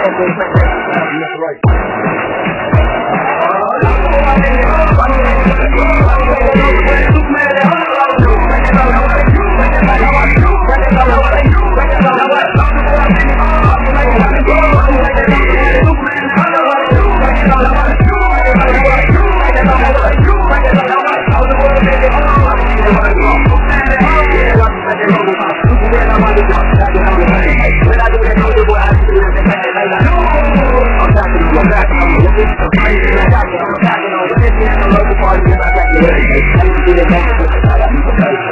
Hey, Hey,